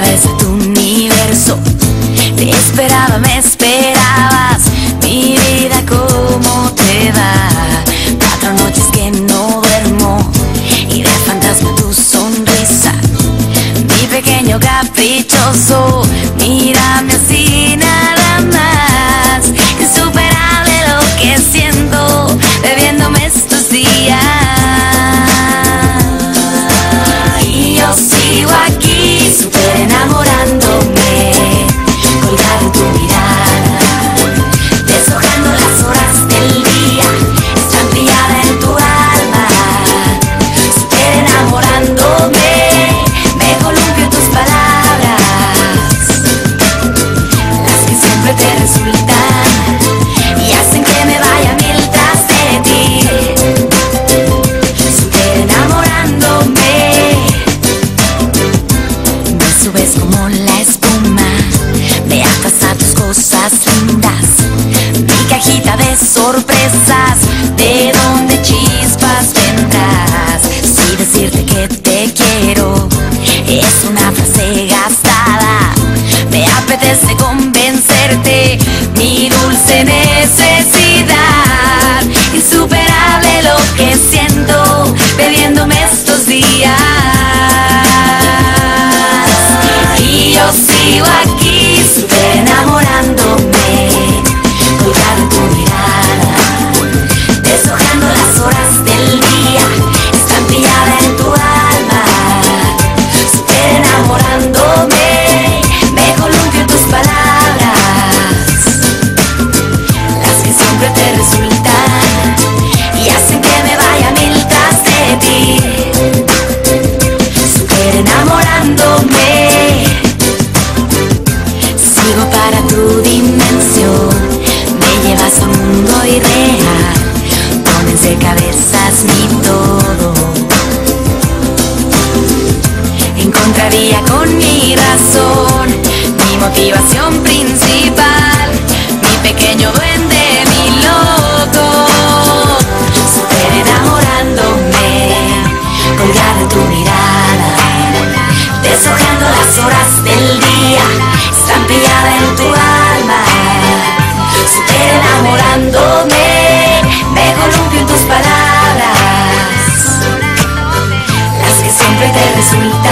vez tu universo. Te esperaba, me esperabas, mi vida cómo te va. Cuatro noches que no duermo y de fantasma tu sonrisa. Mi pequeño caprichoso, mírame subes como la espuma, dejas a tus cosas lindas, mi cajita de sorpresas, de donde chispas vendrás. Si decirte que te quiero es una frase gastada, me apetece sigo aquí enamorándome, colgado tu mirada, deshojando las horas del día, estampillada en tu alma, super enamorándome, me columpio tus palabras, las que siempre te resultan. motivación principal, mi pequeño duende, mi loco, super enamorándome, colgar de tu mirada, deshojando las horas del día, estampillada en tu alma, super enamorándome, me columpio en tus palabras, las que siempre te resultan.